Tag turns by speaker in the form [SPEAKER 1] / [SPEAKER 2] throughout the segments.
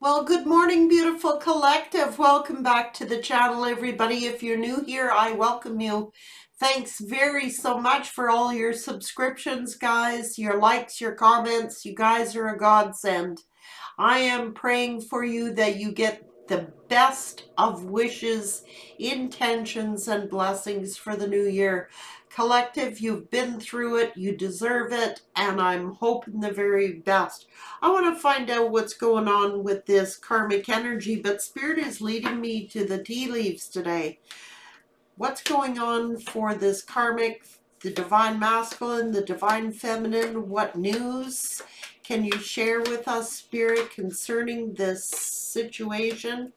[SPEAKER 1] Well, good morning, beautiful collective. Welcome back to the channel, everybody. If you're new here, I welcome you. Thanks very so much for all your subscriptions, guys, your likes, your comments. You guys are a godsend. I am praying for you that you get the best of wishes, intentions, and blessings for the new year. Collective, you've been through it, you deserve it, and I'm hoping the very best. I want to find out what's going on with this karmic energy, but Spirit is leading me to the tea leaves today. What's going on for this karmic, the divine masculine, the divine feminine? What news can you share with us, Spirit, concerning this situation?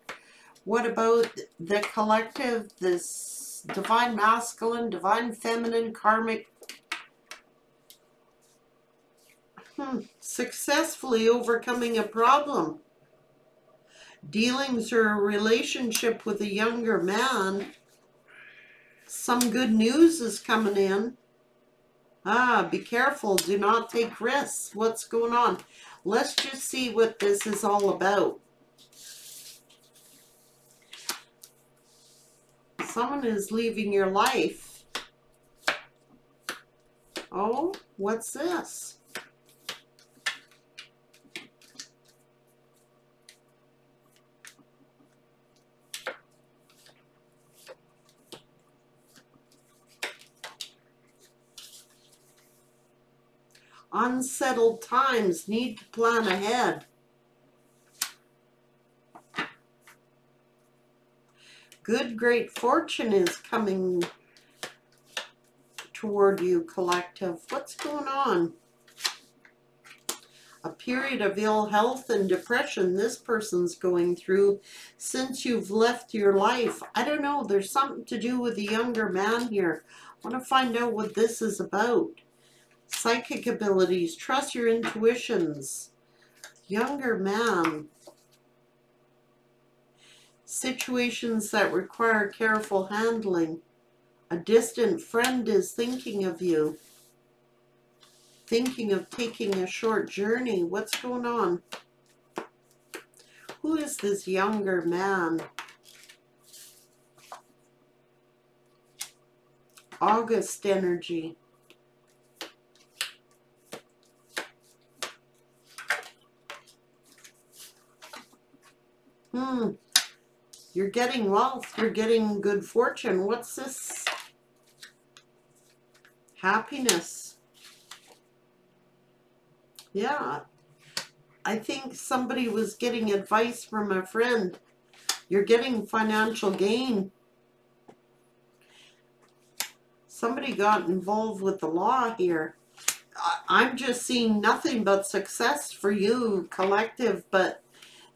[SPEAKER 1] What about the collective, this divine masculine, divine feminine, karmic. Hmm. Successfully overcoming a problem. Dealings or a relationship with a younger man. Some good news is coming in. Ah, be careful. Do not take risks. What's going on? Let's just see what this is all about. someone is leaving your life. Oh, what's this? Unsettled times need to plan ahead. good, great fortune is coming toward you, collective. What's going on? A period of ill health and depression this person's going through since you've left your life. I don't know. There's something to do with the younger man here. I want to find out what this is about. Psychic abilities. Trust your intuitions. Younger man situations that require careful handling. A distant friend is thinking of you, thinking of taking a short journey. What's going on? Who is this younger man? August energy. Hmm. You're getting wealth. You're getting good fortune. What's this? Happiness. Yeah. I think somebody was getting advice from a friend. You're getting financial gain. Somebody got involved with the law here. I'm just seeing nothing but success for you, collective, but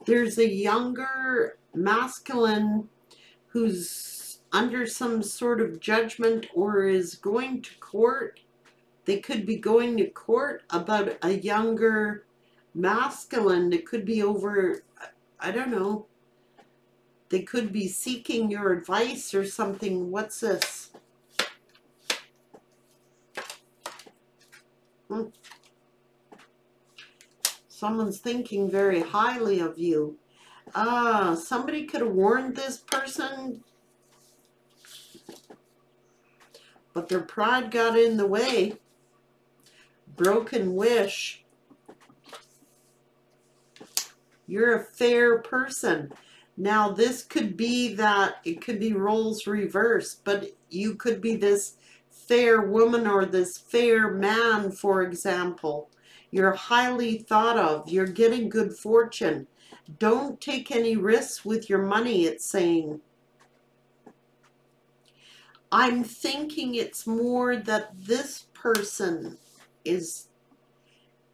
[SPEAKER 1] there's a younger masculine who's under some sort of judgment or is going to court. They could be going to court about a younger masculine. It could be over, I don't know. They could be seeking your advice or something. What's this? Hmm. Someone's thinking very highly of you. Ah, somebody could have warned this person, but their pride got in the way. Broken wish. You're a fair person. Now, this could be that, it could be roles reversed, but you could be this fair woman or this fair man, for example. You're highly thought of. You're getting good fortune. Don't take any risks with your money, it's saying. I'm thinking it's more that this person is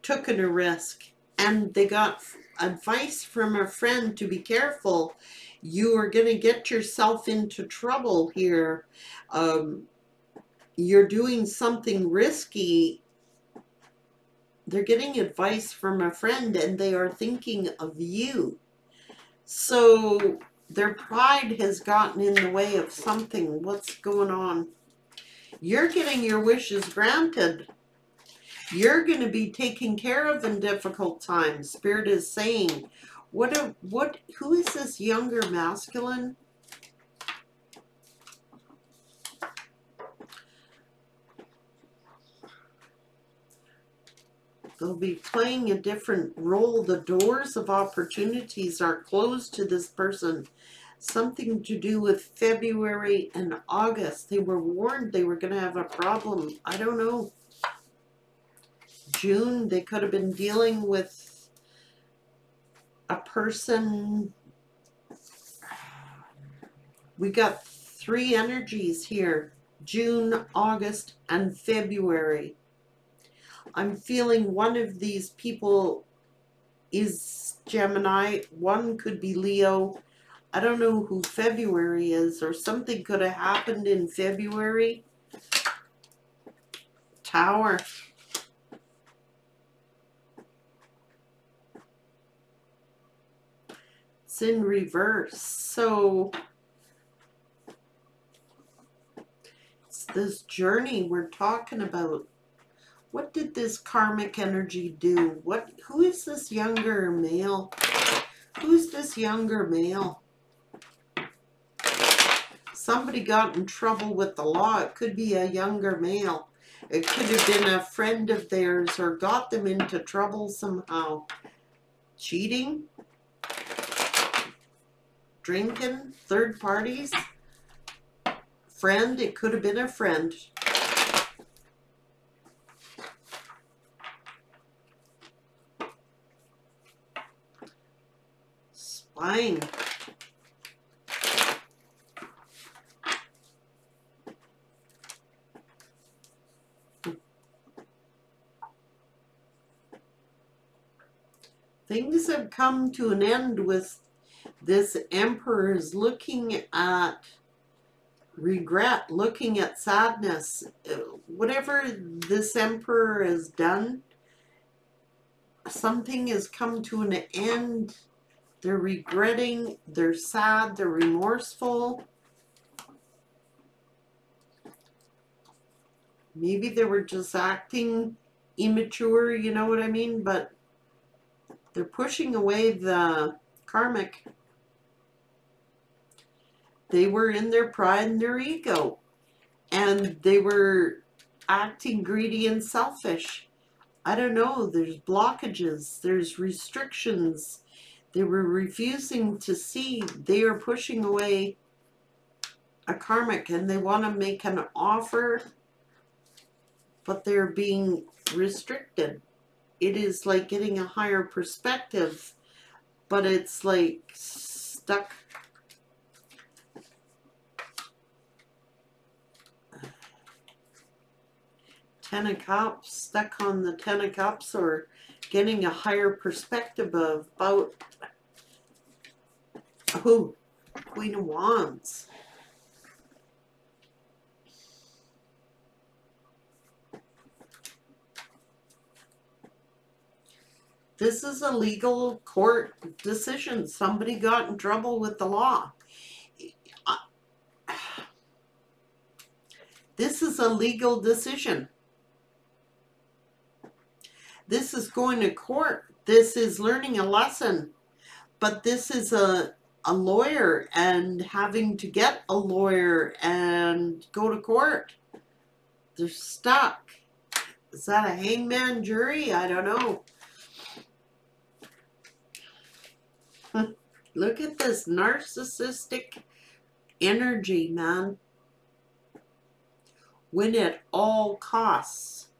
[SPEAKER 1] taking a risk and they got advice from a friend to be careful. You are going to get yourself into trouble here. Um, you're doing something risky they're getting advice from a friend and they are thinking of you. So their pride has gotten in the way of something. What's going on? You're getting your wishes granted. You're going to be taken care of in difficult times. Spirit is saying, What a what who is this younger masculine? They'll be playing a different role. The doors of opportunities are closed to this person. Something to do with February and August. They were warned they were going to have a problem. I don't know. June, they could have been dealing with a person. We got three energies here. June, August, and February. I'm feeling one of these people is Gemini. One could be Leo. I don't know who February is or something could have happened in February. Tower. It's in reverse. So it's this journey we're talking about. What did this karmic energy do? What? Who is this younger male? Who's this younger male? Somebody got in trouble with the law. It could be a younger male. It could have been a friend of theirs or got them into trouble somehow. Cheating? Drinking? Third parties? Friend? It could have been a friend. Things have come to an end with this emperor looking at regret, looking at sadness. Whatever this emperor has done, something has come to an end. They're regretting, they're sad, they're remorseful. Maybe they were just acting immature, you know what I mean? But they're pushing away the karmic. They were in their pride and their ego. And they were acting greedy and selfish. I don't know. There's blockages. There's restrictions. They were refusing to see. They are pushing away a karmic and they want to make an offer, but they're being restricted it is like getting a higher perspective, but it's like stuck. Ten of Cups, stuck on the Ten of Cups, or getting a higher perspective of about who Queen of Wands. This is a legal court decision. Somebody got in trouble with the law. This is a legal decision. This is going to court. This is learning a lesson. But this is a, a lawyer and having to get a lawyer and go to court. They're stuck. Is that a hangman jury? I don't know. Look at this narcissistic energy, man. Win at all costs.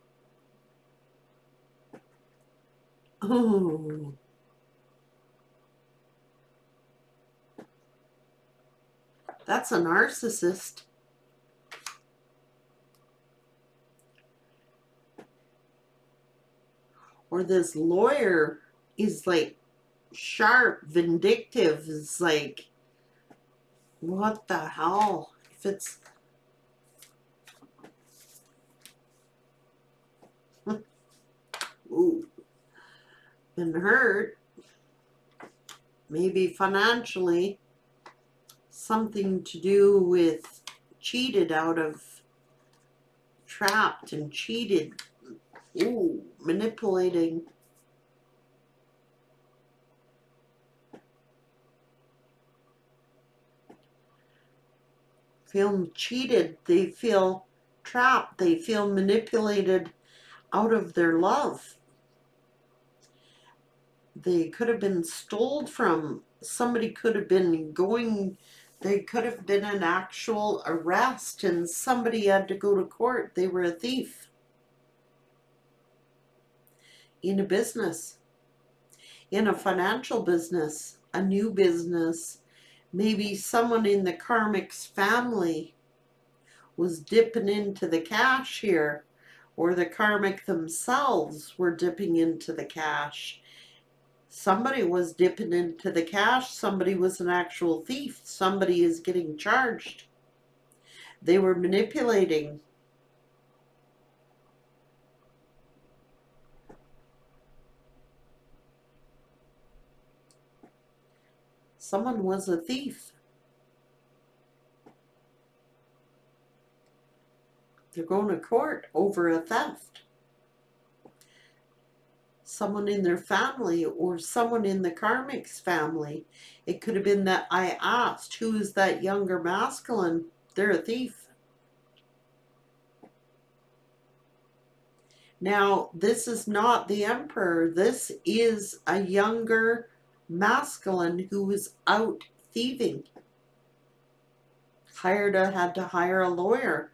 [SPEAKER 1] Oh. That's a narcissist. Or this lawyer is like sharp, vindictive is like, what the hell? If it's ooh, been hurt, maybe financially, something to do with cheated out of trapped and cheated. Ooh, manipulating. Feel cheated. They feel trapped. They feel manipulated out of their love. They could have been stole from. Somebody could have been going they could have been an actual arrest and somebody had to go to court. They were a thief in a business, in a financial business, a new business, maybe someone in the karmic's family was dipping into the cash here or the karmic themselves were dipping into the cash. Somebody was dipping into the cash. Somebody was an actual thief. Somebody is getting charged. They were manipulating. Someone was a thief. They're going to court over a theft. Someone in their family or someone in the karmic's family. It could have been that I asked, who is that younger masculine? They're a thief. Now, this is not the emperor. This is a younger masculine who was out thieving. Hired a, had to hire a lawyer.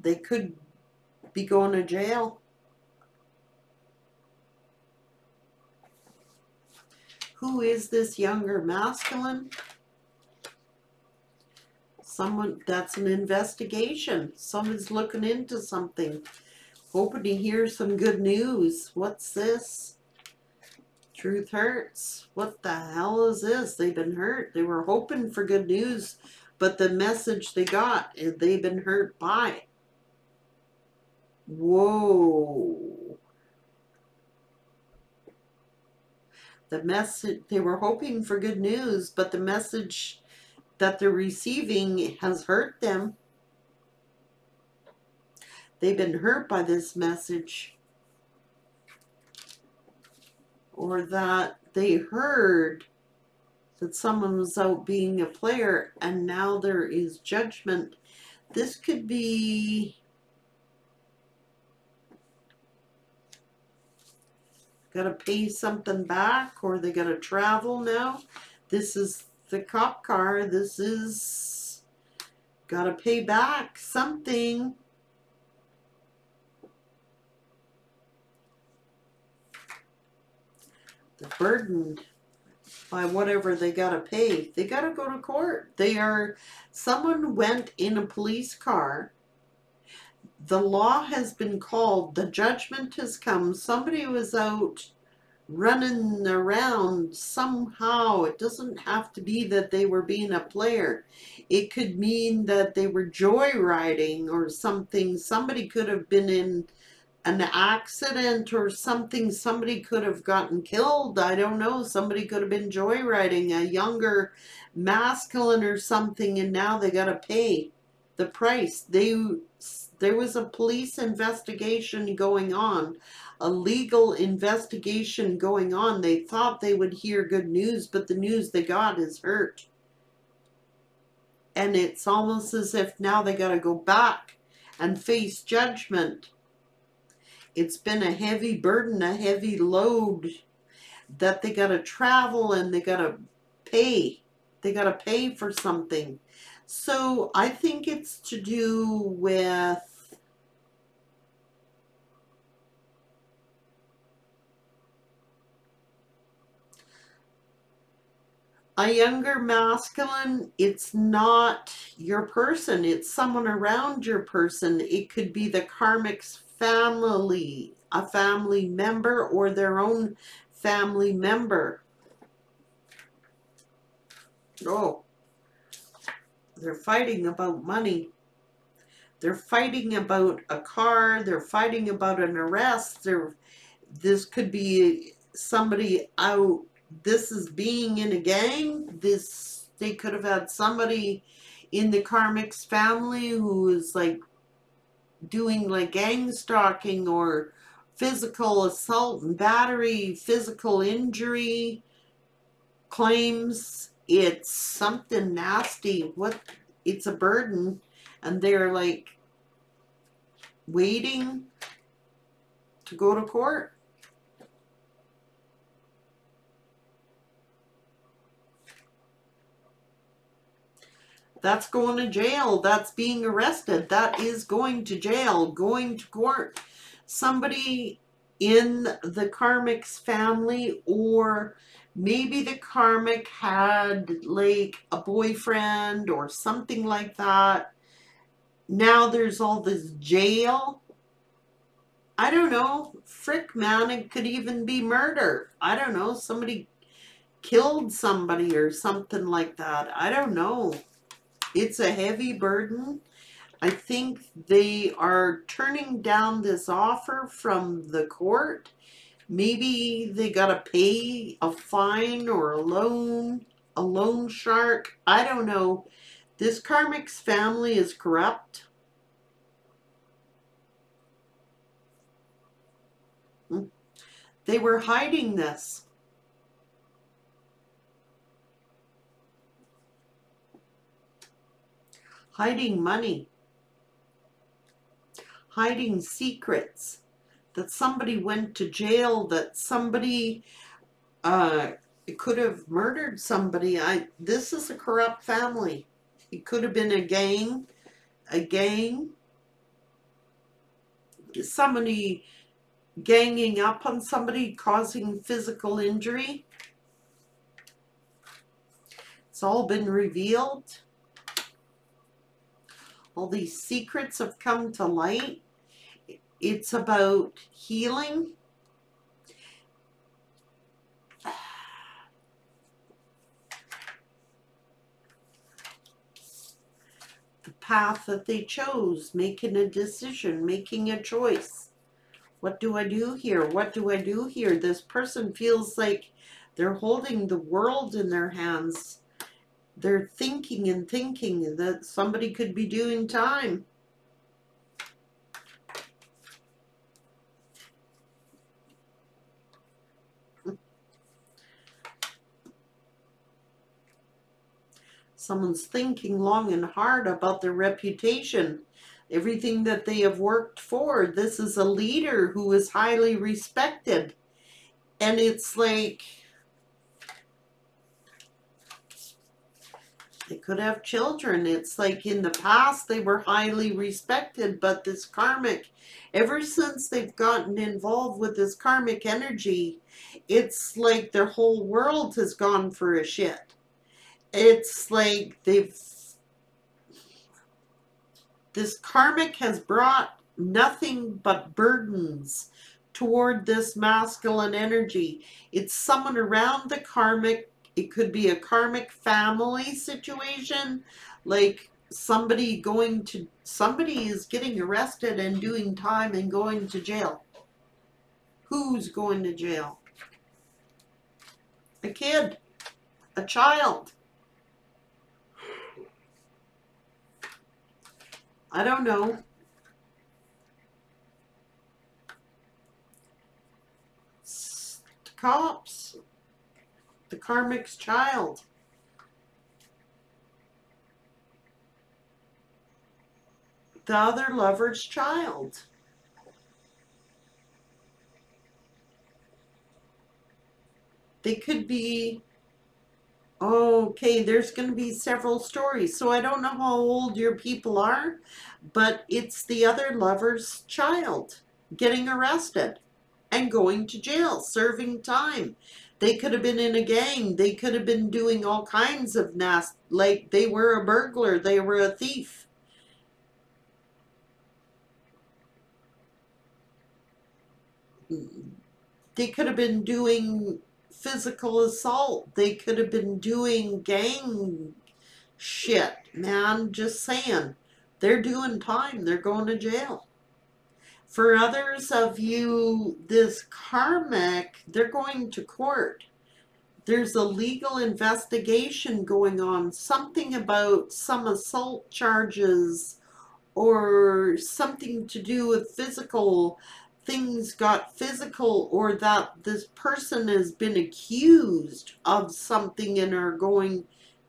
[SPEAKER 1] They could be going to jail. Who is this younger masculine? Someone, that's an investigation. Someone's looking into something. Hoping to hear some good news. What's this? Truth hurts. What the hell is this? They've been hurt. They were hoping for good news, but the message they got, eh, they've been hurt by. Whoa. The message, they were hoping for good news, but the message that they're receiving has hurt them. They've been hurt by this message or that they heard that someone was out being a player and now there is judgment. This could be got to pay something back or they got to travel now. This is the cop car. This is got to pay back something. They're burdened by whatever they got to pay. They got to go to court. They are, someone went in a police car. The law has been called. The judgment has come. Somebody was out running around somehow. It doesn't have to be that they were being a player. It could mean that they were joyriding or something. Somebody could have been in an accident or something. Somebody could have gotten killed. I don't know. Somebody could have been joyriding, a younger masculine or something, and now they got to pay the price. They there was a police investigation going on, a legal investigation going on. They thought they would hear good news, but the news they got is hurt. And it's almost as if now they got to go back and face judgment it's been a heavy burden, a heavy load that they got to travel and they got to pay. They got to pay for something. So I think it's to do with a younger masculine, it's not your person. It's someone around your person. It could be the karmic's family, a family member or their own family member. Oh, they're fighting about money. They're fighting about a car. They're fighting about an arrest. They're, this could be somebody out. This is being in a gang. This they could have had somebody in the karmic's family who is like doing like gang stalking or physical assault and battery, physical injury claims it's something nasty. What? It's a burden. And they're like waiting to go to court. That's going to jail. That's being arrested. That is going to jail, going to court. Somebody in the karmic's family or maybe the karmic had like a boyfriend or something like that. Now there's all this jail. I don't know. Frick, man, it could even be murder. I don't know. Somebody killed somebody or something like that. I don't know. It's a heavy burden. I think they are turning down this offer from the court. Maybe they got to pay a fine or a loan, a loan shark. I don't know. This karmic's family is corrupt. Hmm. They were hiding this. Hiding money, hiding secrets, that somebody went to jail, that somebody uh, could have murdered somebody. I This is a corrupt family. It could have been a gang, a gang, somebody ganging up on somebody, causing physical injury. It's all been revealed all these secrets have come to light. It's about healing. The path that they chose, making a decision, making a choice. What do I do here? What do I do here? This person feels like they're holding the world in their hands they're thinking and thinking that somebody could be doing time. Someone's thinking long and hard about their reputation, everything that they have worked for. This is a leader who is highly respected. And it's like They could have children. It's like in the past they were highly respected, but this karmic, ever since they've gotten involved with this karmic energy, it's like their whole world has gone for a shit. It's like they've, this karmic has brought nothing but burdens toward this masculine energy. It's someone around the karmic it could be a karmic family situation, like somebody going to, somebody is getting arrested and doing time and going to jail. Who's going to jail? A kid, a child. I don't know. cops the karmic's child. The other lover's child. They could be, okay, there's going to be several stories. So I don't know how old your people are, but it's the other lover's child getting arrested and going to jail, serving time. They could have been in a gang. They could have been doing all kinds of nasty, like they were a burglar, they were a thief. They could have been doing physical assault. They could have been doing gang shit, man. Just saying. They're doing time. They're going to jail. For others of you, this karmic, they're going to court. There's a legal investigation going on, something about some assault charges or something to do with physical things got physical or that this person has been accused of something and are going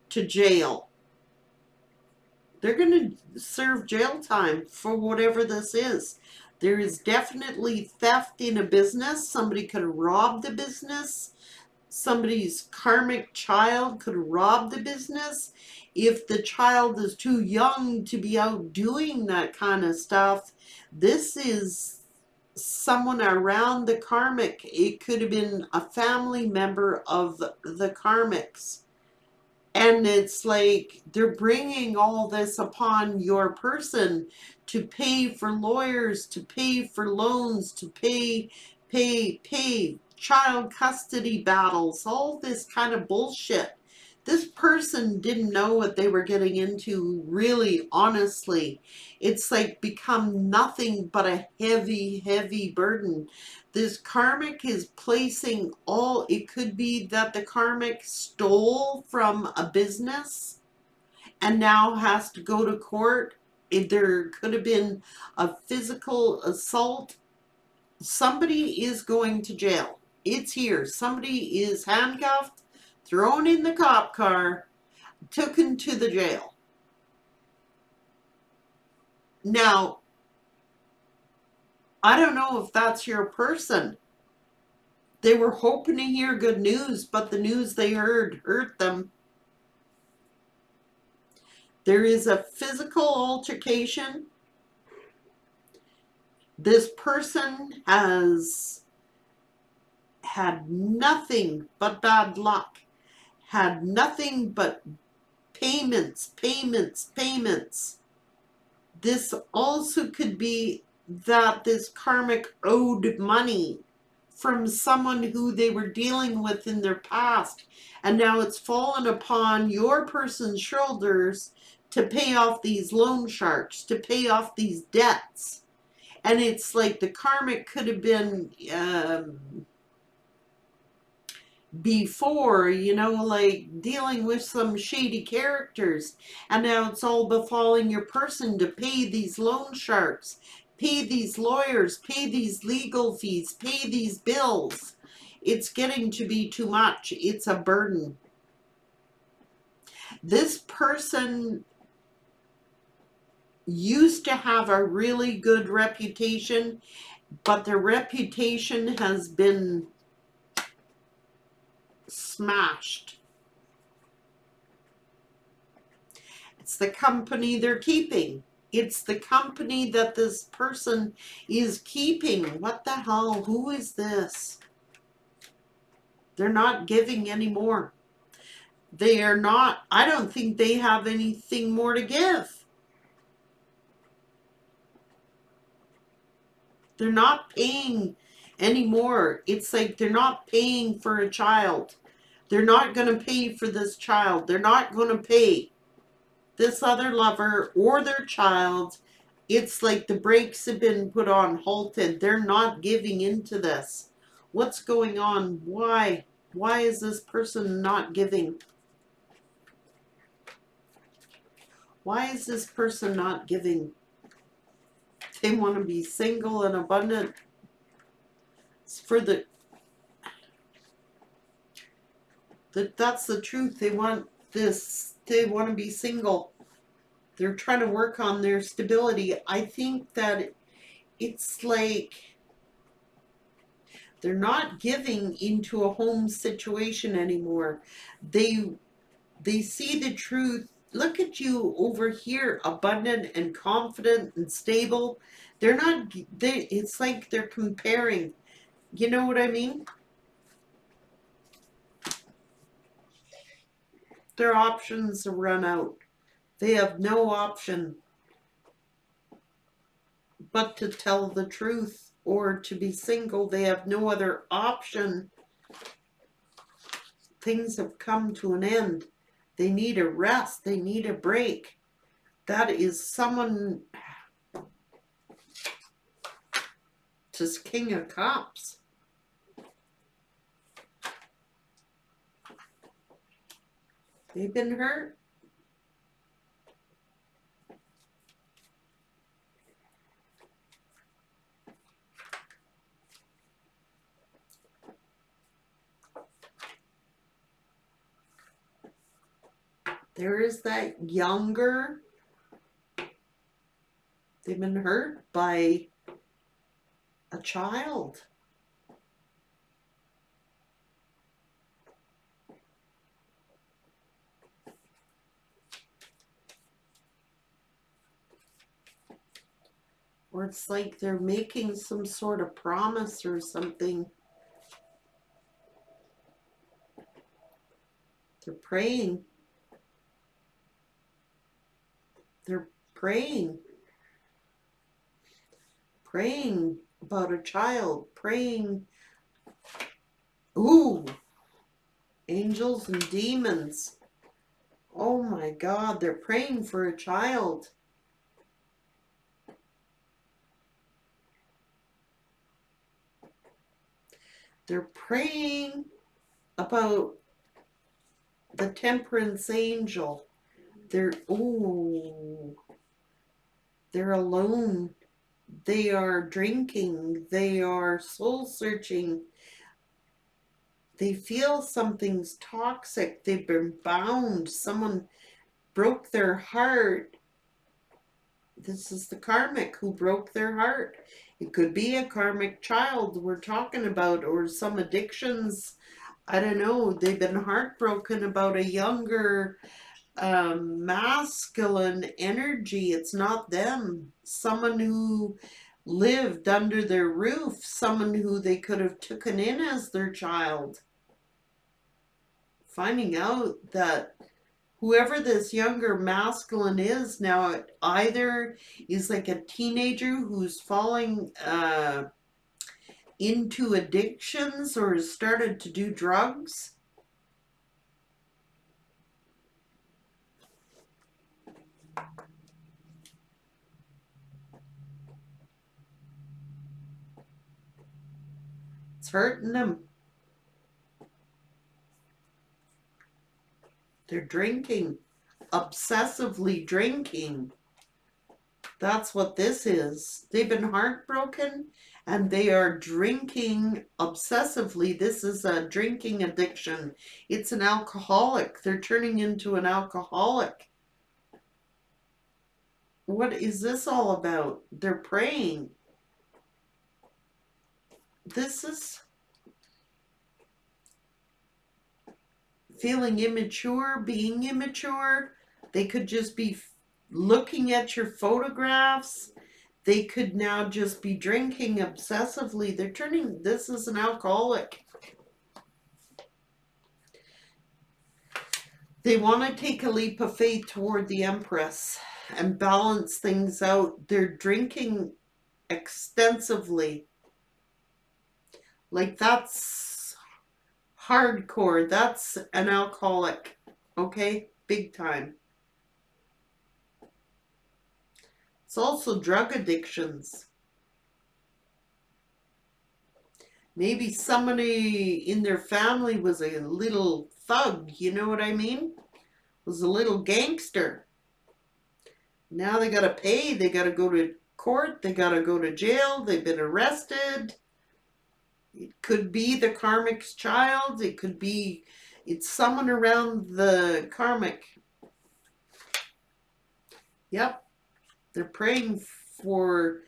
[SPEAKER 1] to jail. They're going to serve jail time for whatever this is. There is definitely theft in a business. Somebody could robbed the business. Somebody's karmic child could robbed the business. If the child is too young to be out doing that kind of stuff, this is someone around the karmic. It could have been a family member of the karmics. And it's like they're bringing all this upon your person to pay for lawyers, to pay for loans, to pay, pay, pay, child custody battles, all this kind of bullshit. This person didn't know what they were getting into, really, honestly. It's like become nothing but a heavy, heavy burden. This karmic is placing all, it could be that the karmic stole from a business and now has to go to court there could have been a physical assault. Somebody is going to jail. It's here. Somebody is handcuffed, thrown in the cop car, taken to the jail. Now, I don't know if that's your person. They were hoping to hear good news, but the news they heard hurt them. There is a physical altercation. This person has had nothing but bad luck, had nothing but payments, payments, payments. This also could be that this karmic owed money from someone who they were dealing with in their past. And now it's fallen upon your person's shoulders to pay off these loan sharks, to pay off these debts. And it's like the karmic could have been um, before, you know, like dealing with some shady characters. And now it's all befalling your person to pay these loan sharks, pay these lawyers, pay these legal fees, pay these bills. It's getting to be too much. It's a burden. This person used to have a really good reputation, but their reputation has been smashed. It's the company they're keeping. It's the company that this person is keeping. What the hell? Who is this? They're not giving anymore. They are not, I don't think they have anything more to give. They're not paying anymore. It's like they're not paying for a child. They're not going to pay for this child. They're not going to pay this other lover or their child. It's like the brakes have been put on, halted. They're not giving into this. What's going on? Why? Why is this person not giving? Why is this person not giving? They want to be single and abundant. It's for the, the that's the truth. They want this. They want to be single. They're trying to work on their stability. I think that it's like they're not giving into a home situation anymore. They they see the truth look at you over here, abundant and confident and stable. They're not, they, it's like they're comparing. You know what I mean? Their options run out. They have no option but to tell the truth or to be single. They have no other option. Things have come to an end. They need a rest. They need a break. That is someone just King of Cups. They've been hurt. There is that younger. They've been hurt by a child. Or it's like they're making some sort of promise or something. They're praying. They're praying. Praying about a child. Praying. Ooh. Angels and demons. Oh my God, they're praying for a child. They're praying about the temperance angel. They're, oh, they're alone. They are drinking. They are soul searching. They feel something's toxic. They've been bound. Someone broke their heart. This is the karmic who broke their heart. It could be a karmic child we're talking about or some addictions. I don't know. They've been heartbroken about a younger um, masculine energy. It's not them. Someone who lived under their roof. Someone who they could have taken in as their child. Finding out that whoever this younger masculine is now either is like a teenager who's falling uh, into addictions or has started to do drugs. It's hurting them. They're drinking, obsessively drinking. That's what this is. They've been heartbroken and they are drinking obsessively. This is a drinking addiction. It's an alcoholic. They're turning into an alcoholic. What is this all about? They're praying. This is feeling immature, being immature. They could just be looking at your photographs. They could now just be drinking obsessively. They're turning, this is an alcoholic. They want to take a leap of faith toward the Empress and balance things out. They're drinking extensively. Like that's hardcore. That's an alcoholic. Okay? Big time. It's also drug addictions. Maybe somebody in their family was a little thug, you know what I mean? Was a little gangster. Now they got to pay, they got to go to court, they got to go to jail, they've been arrested. It could be the karmic's child. It could be, it's someone around the karmic. Yep. They're praying for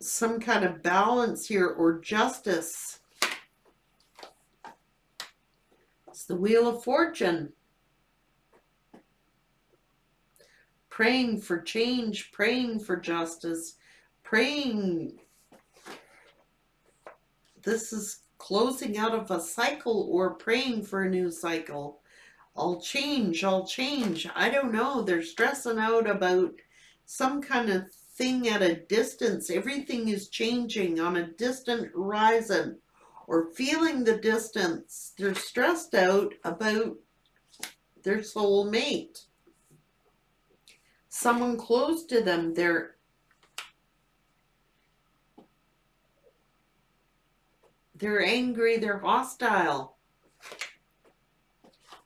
[SPEAKER 1] some kind of balance here or justice. It's the Wheel of Fortune. Praying for change, praying for justice, praying this is closing out of a cycle or praying for a new cycle. I'll change, I'll change. I don't know. They're stressing out about some kind of thing at a distance. Everything is changing on a distant horizon or feeling the distance. They're stressed out about their soul mate. Someone close to them, they're They're angry, they're hostile.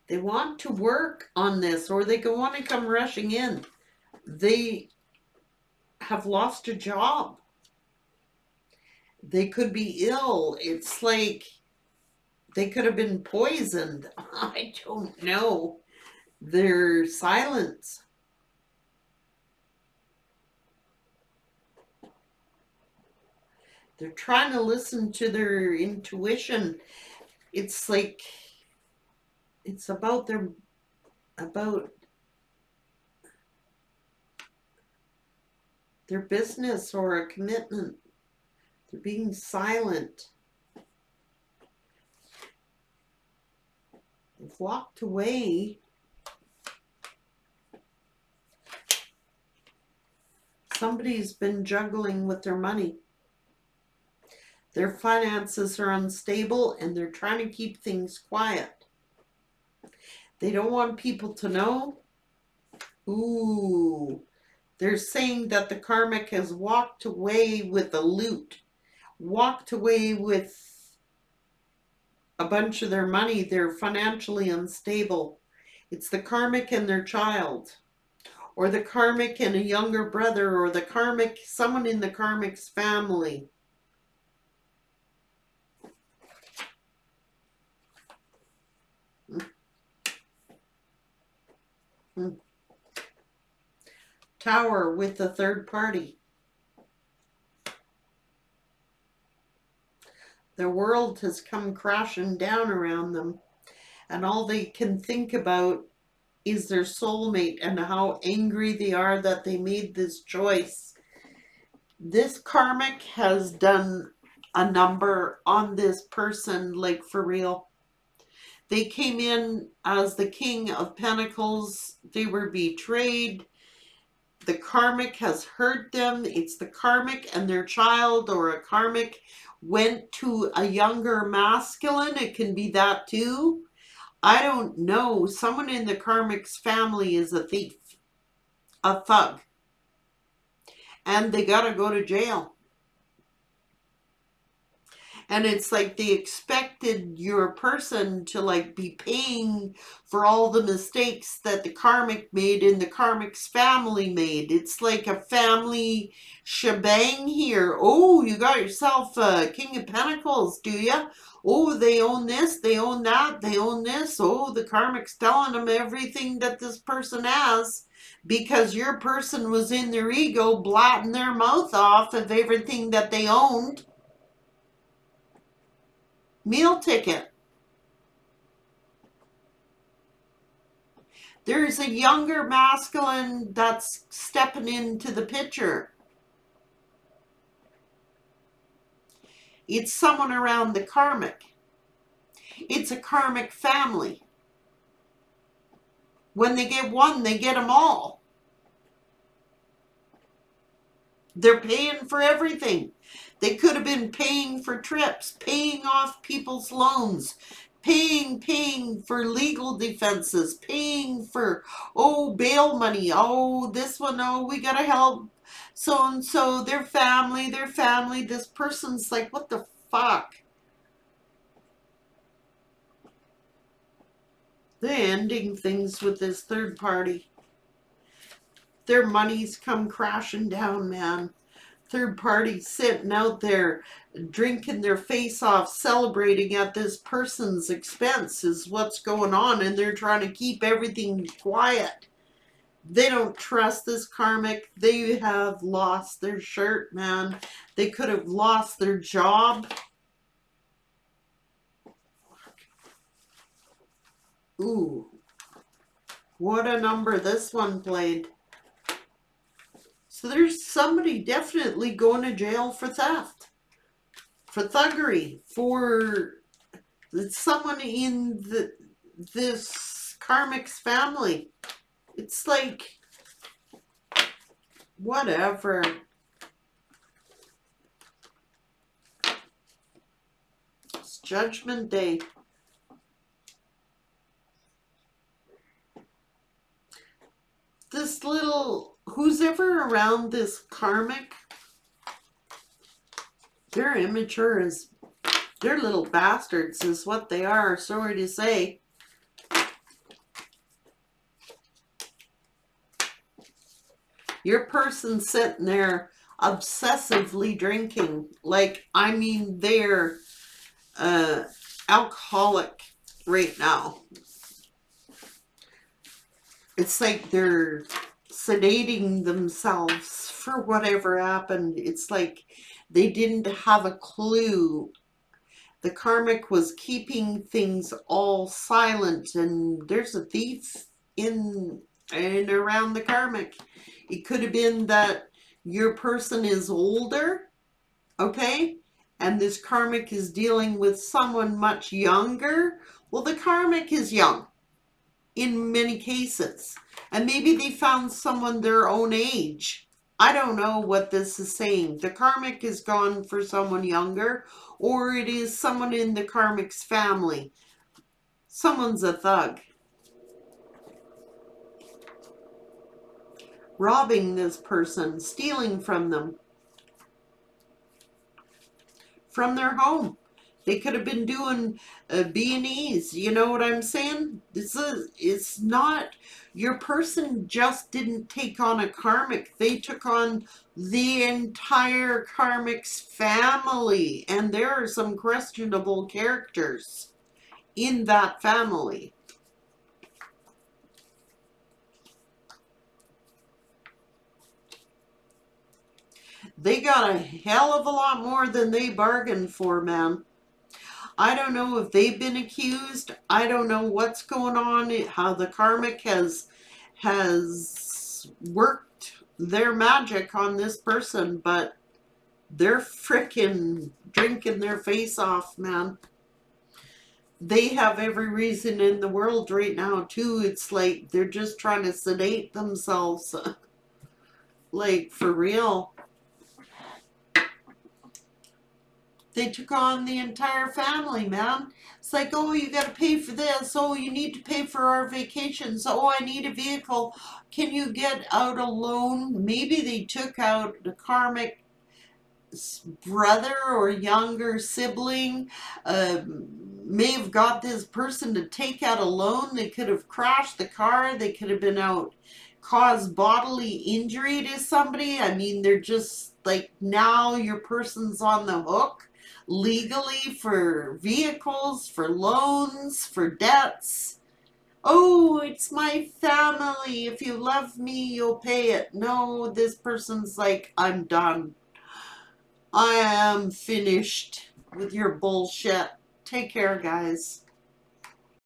[SPEAKER 1] They want to work on this or they can want to come rushing in. They have lost a job. They could be ill. It's like they could have been poisoned. I don't know. their silence. They're trying to listen to their intuition. It's like it's about their about their business or a commitment. They're being silent. They've walked away. Somebody's been juggling with their money. Their finances are unstable and they're trying to keep things quiet. They don't want people to know. Ooh, they're saying that the karmic has walked away with the loot, walked away with a bunch of their money. They're financially unstable. It's the karmic and their child, or the karmic and a younger brother, or the karmic, someone in the karmic's family. Tower with a third party. The world has come crashing down around them, and all they can think about is their soulmate and how angry they are that they made this choice. This karmic has done a number on this person, like for real. They came in as the King of Pentacles. They were betrayed the karmic has hurt them. It's the karmic and their child or a karmic went to a younger masculine. It can be that too. I don't know. Someone in the karmic's family is a thief, a thug, and they got to go to jail. And it's like they expected your person to like be paying for all the mistakes that the karmic made and the karmic's family made. It's like a family shebang here. Oh, you got yourself a King of Pentacles, do you? Oh, they own this, they own that, they own this. Oh, the karmic's telling them everything that this person has because your person was in their ego blotting their mouth off of everything that they owned meal ticket. There's a younger masculine that's stepping into the picture. It's someone around the karmic. It's a karmic family. When they get one, they get them all. They're paying for everything. They could have been paying for trips, paying off people's loans, paying, paying for legal defenses, paying for, oh, bail money. Oh, this one, oh, we got to help so and so, their family, their family. This person's like, what the fuck? They're ending things with this third party. Their money's come crashing down, man third parties sitting out there drinking their face off, celebrating at this person's expense is what's going on, and they're trying to keep everything quiet. They don't trust this karmic. They have lost their shirt, man. They could have lost their job. Ooh. What a number this one played. So there's somebody definitely going to jail for theft, for thuggery, for someone in the, this karmic's family. It's like, whatever. It's Judgment Day. This little who's ever around this karmic, they're immature as, they're little bastards is what they are, sorry to say. Your person sitting there obsessively drinking, like, I mean, they're uh, alcoholic right now. it's like they're sedating themselves for whatever happened. It's like they didn't have a clue. The karmic was keeping things all silent and there's a thief in and around the karmic. It could have been that your person is older, okay? And this karmic is dealing with someone much younger. Well, the karmic is young in many cases. And maybe they found someone their own age. I don't know what this is saying. The karmic is gone for someone younger, or it is someone in the karmic's family. Someone's a thug. Robbing this person, stealing from them. From their home. They could have been doing uh, B&Es. You know what I'm saying? This is, it's not, your person just didn't take on a karmic. They took on the entire karmic's family. And there are some questionable characters in that family. They got a hell of a lot more than they bargained for, man. I don't know if they've been accused. I don't know what's going on, how the karmic has has worked their magic on this person, but they're freaking drinking their face off, man. They have every reason in the world right now, too. It's like they're just trying to sedate themselves. like, for real. They took on the entire family, man. It's like, oh, you got to pay for this. Oh, you need to pay for our vacations. Oh, I need a vehicle. Can you get out a loan? Maybe they took out the karmic brother or younger sibling. Uh, may have got this person to take out a loan. They could have crashed the car. They could have been out, caused bodily injury to somebody. I mean, they're just like now your person's on the hook legally for vehicles, for loans, for debts. Oh, it's my family. If you love me, you'll pay it. No, this person's like, I'm done. I am finished with your bullshit. Take care, guys.